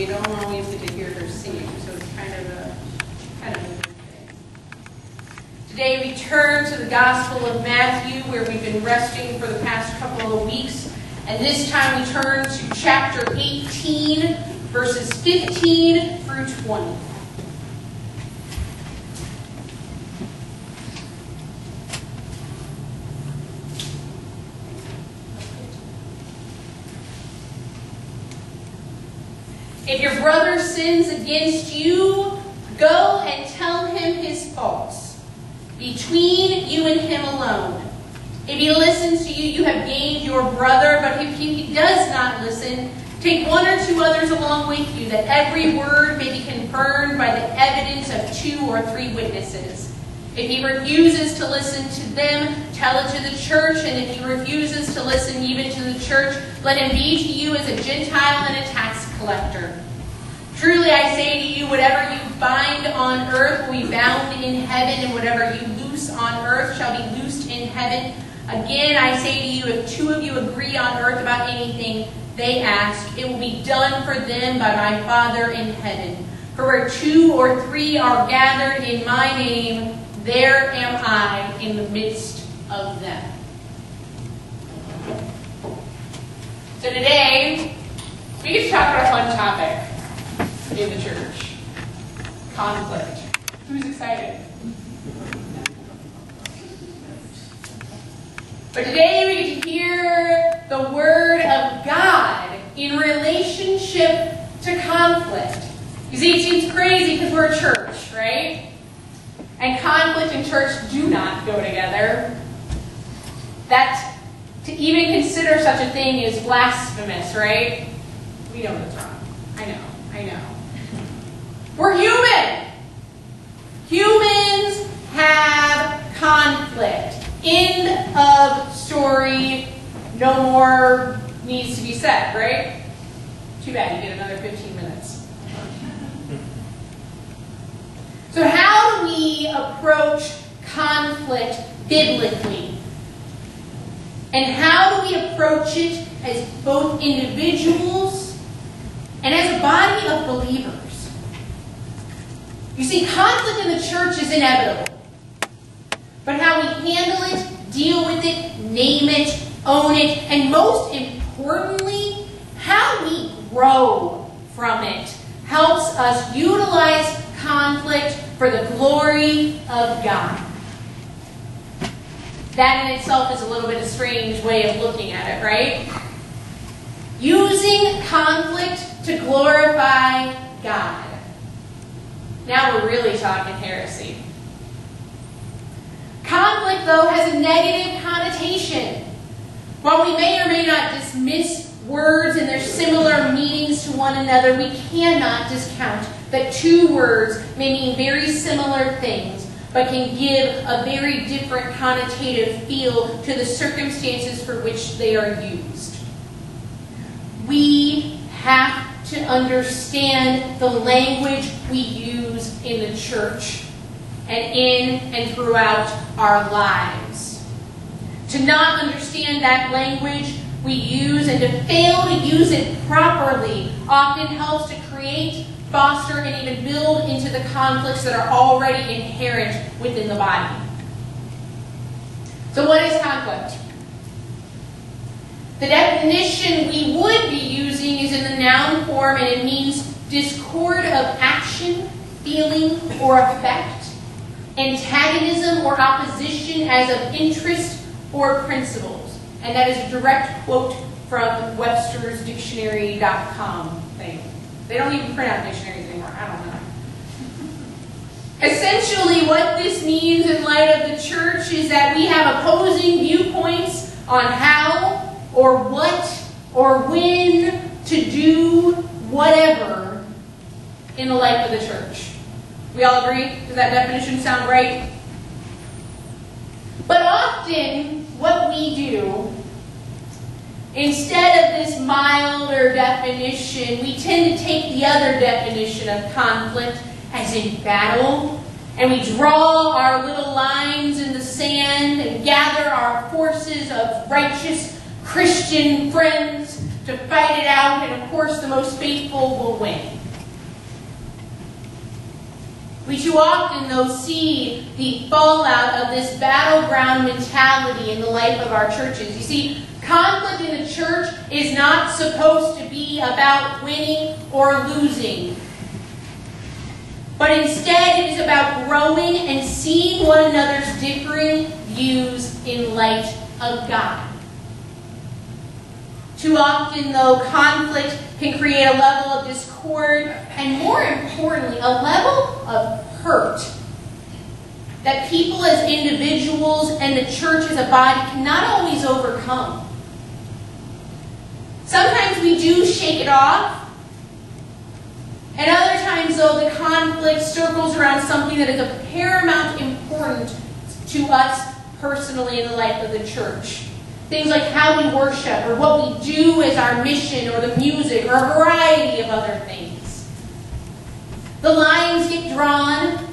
You don't always get to hear her sing, so it's kind of a kind of a thing. Today we turn to the Gospel of Matthew, where we've been resting for the past couple of weeks, and this time we turn to chapter 18, verses 15 through 20. If your brother sins against you, go and tell him his faults, between you and him alone. If he listens to you, you have gained your brother, but if he does not listen, take one or two others along with you, that every word may be confirmed by the evidence of two or three witnesses. If he refuses to listen to them, tell it to the church, and if he refuses to listen even to the church, let him be to you as a Gentile and a tax collector. Truly I say to you, whatever you bind on earth will be bound in heaven, and whatever you loose on earth shall be loosed in heaven. Again, I say to you, if two of you agree on earth about anything they ask, it will be done for them by my Father in heaven. For where two or three are gathered in my name, there am I in the midst of them. So today, we get to talk about a fun topic in the church. Conflict. Who's excited? But today we get to hear the Word of God in relationship to conflict. You see, it seems crazy because we're a church, right? And conflict and church do not go together. That to even consider such a thing is blasphemous, right? We know that's wrong. I know, I know. We're human. Humans have conflict. End of story. No more needs to be said, right? Too bad you get another 15 minutes. So, how do we approach conflict biblically? And how do we approach it as both individuals and as a body of believers? You see, conflict in the church is inevitable. But how we handle it, deal with it, name it, own it, and most importantly, how we grow from it helps us utilize conflict for the glory of God. That in itself is a little bit of a strange way of looking at it, right? Using conflict to glorify God. Now we're really talking heresy. Conflict, though, has a negative connotation. While we may or may not dismiss words and their similar meanings to one another, we cannot discount that two words may mean very similar things, but can give a very different connotative feel to the circumstances for which they are used. We have to understand the language we use in the church and in and throughout our lives. To not understand that language we use and to fail to use it properly often helps to create, foster, and even build into the conflicts that are already inherent within the body. So, what is conflict? The definition we would be using is in the noun form and it means discord of action, feeling, or effect, antagonism or opposition as of interest or principles. And that is a direct quote from Webster's Dictionary.com thing. They don't even print out dictionaries anymore. I don't know. Essentially, what this means in light of the church is that we have opposing viewpoints on how or what or when to do whatever in the life of the church. We all agree? Does that definition sound right? But often, what we do, instead of this milder definition, we tend to take the other definition of conflict, as in battle, and we draw our little lines in the sand and gather our forces of righteous Christian friends to fight it out, and of course, the most faithful will win. We too often, though, see the fallout of this battleground mentality in the life of our churches. You see, conflict in the church is not supposed to be about winning or losing. But instead, it is about growing and seeing one another's differing views in light of God. Too often, though, conflict can create a level of discord and, more importantly, a level of hurt that people as individuals and the church as a body cannot always overcome. Sometimes we do shake it off, and other times, though, the conflict circles around something that is of paramount importance to us personally in the life of the church. Things like how we worship, or what we do as our mission, or the music, or a variety of other things. The lines get drawn,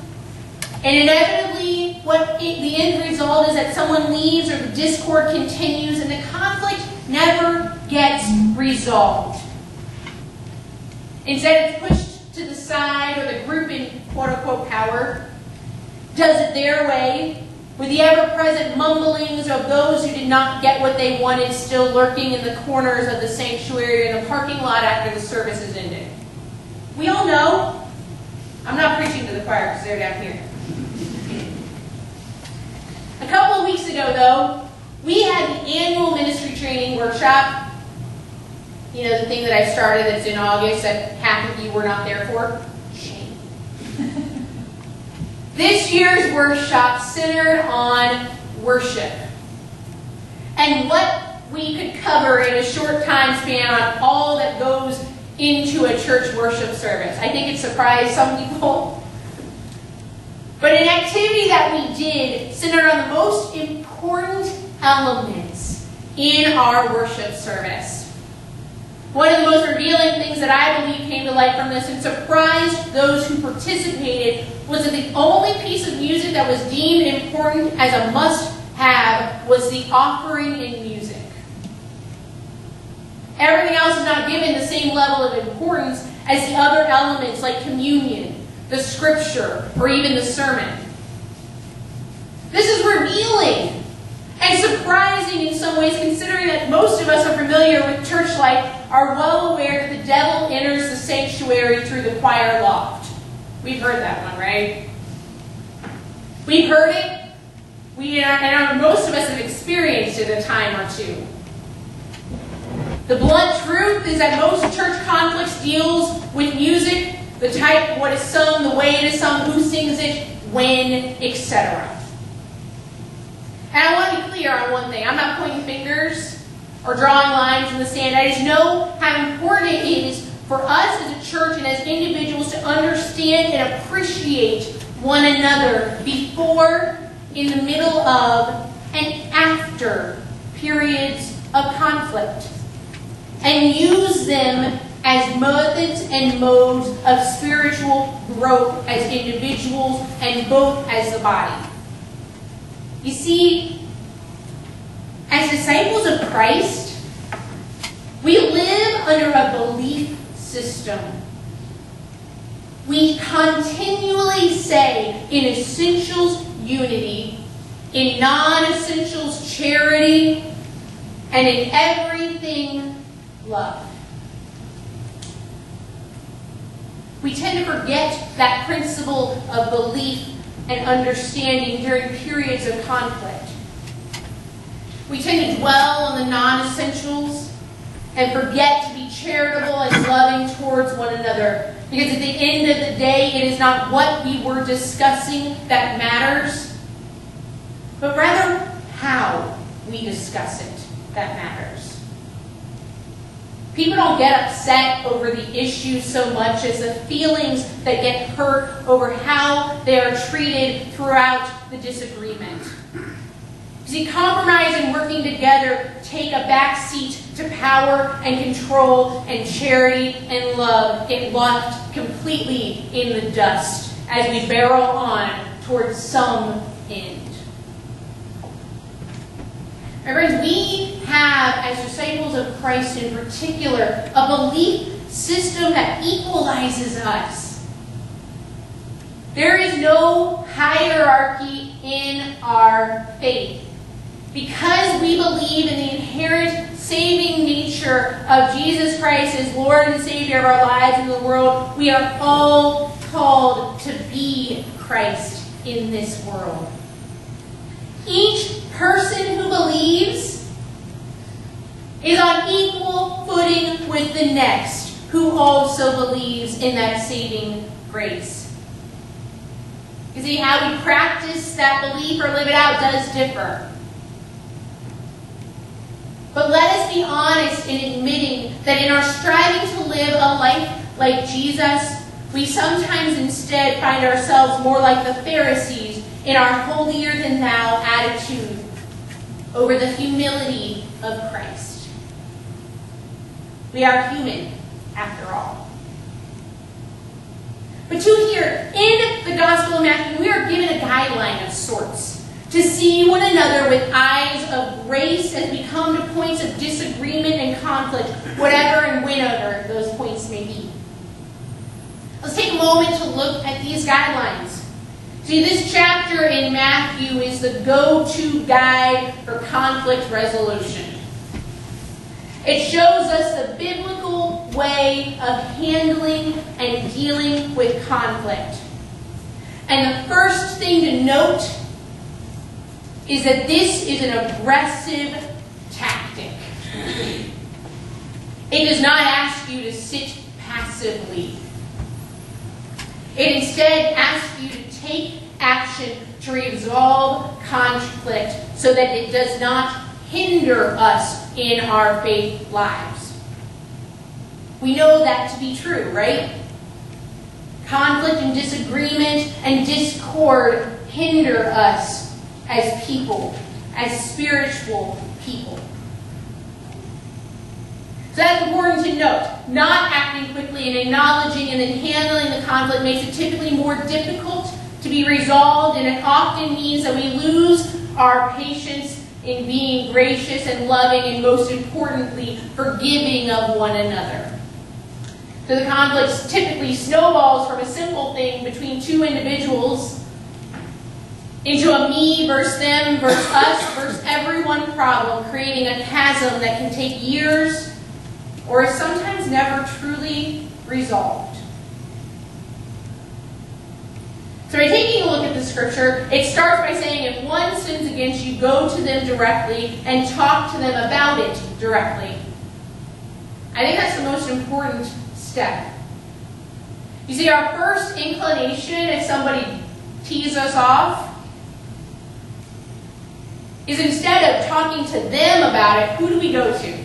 and inevitably, what it, the end result is that someone leaves, or the discord continues, and the conflict never gets resolved. Instead, it's pushed to the side, or the group in quote unquote power does it their way, with the ever-present mumblings of those who did not get what they wanted still lurking in the corners of the sanctuary and the parking lot after the service is ended. We all know. I'm not preaching to the choir because they're down here. A couple of weeks ago, though, we had the annual ministry training workshop. You know, the thing that I started that's in August that half of you were not there for. This year's workshop centered on worship and what we could cover in a short time span on all that goes into a church worship service. I think it surprised some people. But an activity that we did centered on the most important elements in our worship service. One of the most revealing things that I believe came to light from this and surprised those who participated was that the only piece of music that was deemed important as a must-have was the offering in music. Everything else is not given the same level of importance as the other elements like communion, the scripture, or even the sermon. This is revealing and surprising in some ways, considering that most of us are familiar with church life, are well aware that the devil enters the sanctuary through the choir loft. We've heard that one, right? We've heard it. We and most of us have experienced it a time or two. The blunt truth is that most church conflicts deals with music, the type, what is sung, the way it is sung, who sings it, when, etc. And I want to be clear on one thing. I'm not pointing fingers or drawing lines in the sand. I just know how important it is for us as a church and as understand and appreciate one another before, in the middle of, and after periods of conflict. And use them as methods and modes of spiritual growth as individuals and both as the body. You see, as disciples of Christ, we live under a belief system. We continually say in essentials unity, in non-essentials charity, and in everything love. We tend to forget that principle of belief and understanding during periods of conflict. We tend to dwell on the non-essentials and forget to be charitable and loving towards one another. Because at the end of the day, it is not what we were discussing that matters, but rather how we discuss it that matters. People don't get upset over the issue so much as the feelings that get hurt over how they are treated throughout the disagreement. See, compromise and working together take a back seat to power and control and charity and love get locked completely in the dust as we barrel on towards some end. My friends, we have, as disciples of Christ in particular, a belief system that equalizes us. There is no hierarchy in our faith. Because we believe in the inherent saving nature of Jesus Christ as Lord and Savior of our lives in the world, we are all called to be Christ in this world. Each person who believes is on equal footing with the next who also believes in that saving grace. You see, how we practice that belief or live it out does differ. But let be honest in admitting that in our striving to live a life like Jesus, we sometimes instead find ourselves more like the Pharisees in our holier than thou attitude over the humility of Christ. We are human, after all. But to here, in the Gospel of Matthew, we are given a guideline of sorts to see one another with eyes of grace as we come to points of disagreement and conflict, whatever and whenever those points may be. Let's take a moment to look at these guidelines. See, this chapter in Matthew is the go-to guide for conflict resolution. It shows us the biblical way of handling and dealing with conflict. And the first thing to note is that this is an aggressive tactic. It does not ask you to sit passively. It instead asks you to take action to resolve conflict so that it does not hinder us in our faith lives. We know that to be true, right? Conflict and disagreement and discord hinder us as people, as spiritual people. So that's important to note. Not acting quickly and acknowledging and then handling the conflict makes it typically more difficult to be resolved, and it often means that we lose our patience in being gracious and loving, and most importantly, forgiving of one another. So the conflict typically snowballs from a simple thing between two individuals into a me versus them versus us versus everyone problem, creating a chasm that can take years or is sometimes never truly resolved. So by taking a look at the scripture, it starts by saying if one sins against you, go to them directly and talk to them about it directly. I think that's the most important step. You see, our first inclination if somebody tees us off is instead of talking to them about it, who do we go to?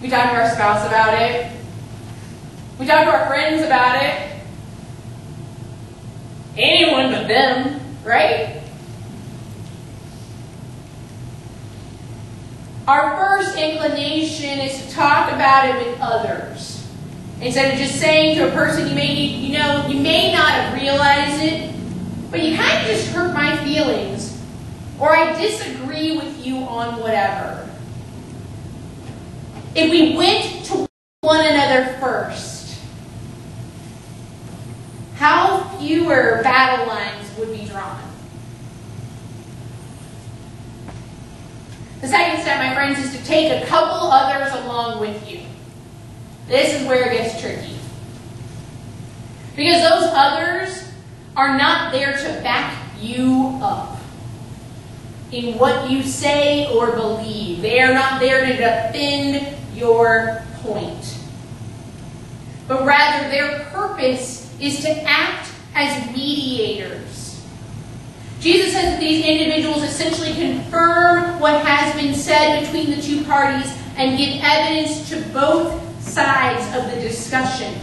We talk to our spouse about it. We talk to our friends about it. Anyone but them, right? Our first inclination is to talk about it with others. Instead of just saying to a person you may you know, you may not have realized it, but you kind of just hurt my feelings, or I disagree with you on whatever. If we went to one another first, how fewer battle lines would be drawn? The second step, my friends, is to take a couple others along with you. This is where it gets tricky. Because those others are not there to back you up in what you say or believe. They are not there to defend your point. But rather, their purpose is to act as mediators. Jesus says that these individuals essentially confirm what has been said between the two parties and give evidence to both sides of the discussion.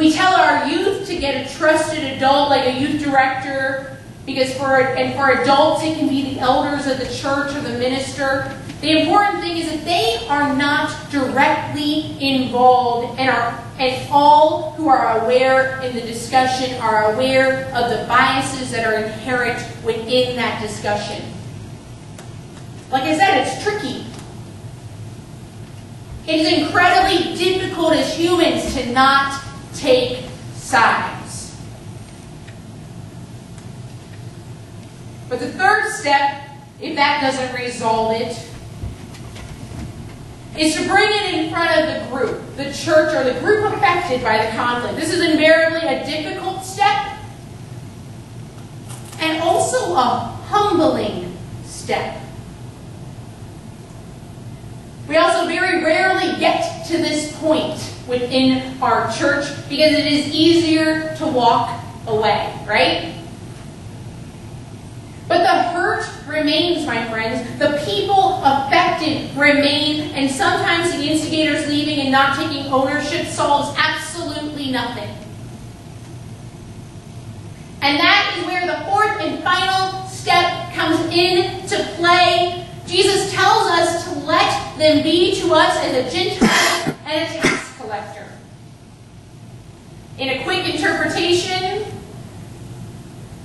We tell our youth to get a trusted adult like a youth director because for and for adults it can be the elders of the church or the minister. The important thing is that they are not directly involved and are and all who are aware in the discussion are aware of the biases that are inherent within that discussion. Like I said, it's tricky. It is incredibly difficult as humans to not take sides. But the third step, if that doesn't resolve it, is to bring it in front of the group, the church, or the group affected by the conflict. This is invariably a difficult step and also a humbling step. We also very rarely get to this point within our church because it is easier to walk away, right? But the hurt remains, my friends. The people affected remain, and sometimes the instigators leaving and not taking ownership solves absolutely nothing. And that is where the fourth and final step comes into play. Jesus tells us to let them be to us as a Gentile and a. In a quick interpretation,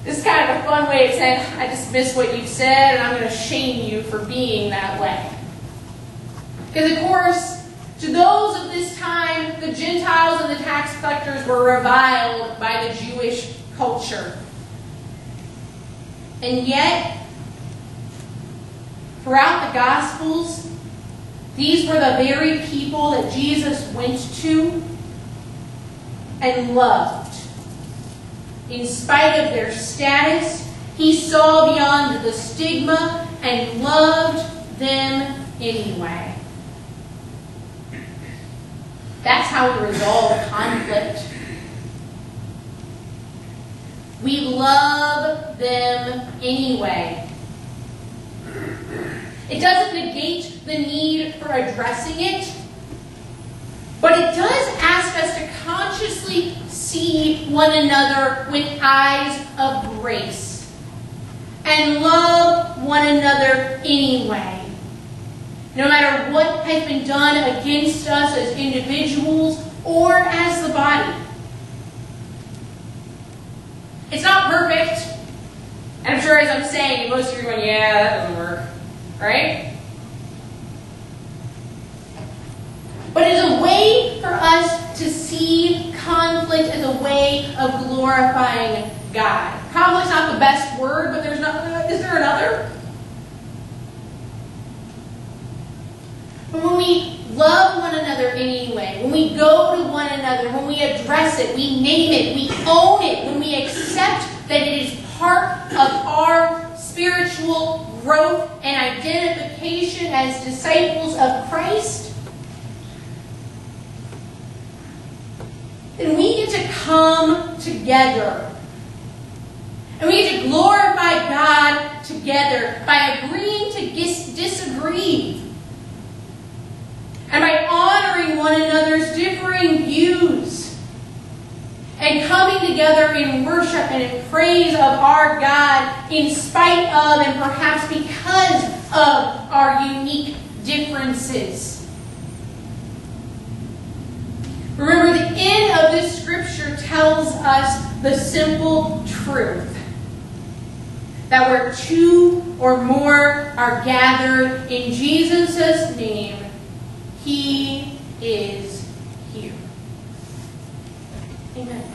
this is kind of a fun way of saying, I dismiss what you've said and I'm going to shame you for being that way. Because, of course, to those of this time, the Gentiles and the tax collectors were reviled by the Jewish culture. And yet, throughout the Gospels, these were the very people that Jesus went to and loved. In spite of their status, he saw beyond the stigma and loved them anyway. That's how we resolve conflict. We love them anyway. It doesn't negate the need for addressing it, but it does ask us to consciously see one another with eyes of grace and love one another anyway. No matter what has been done against us as individuals or as the body. It's not perfect. And I'm sure as I'm saying, most of you are going, yeah, that doesn't work. Right? But it's a way for us to see conflict as a way of glorifying God. Conflict's not the best word, but there's not. Is there another? But when we love one another anyway, when we go to one another, when we address it, we name it, we own it, when we accept that it is part of our spiritual growth and identification as disciples of Christ, then we get to come together. And we get to glorify God together by agreeing to dis- disagree. And by honoring one another's differing views. And coming together in worship and in praise of our God in spite of and perhaps because of our unique differences. Remember, the end of this scripture tells us the simple truth that where two or more are gathered in Jesus' name, He is here. Amen.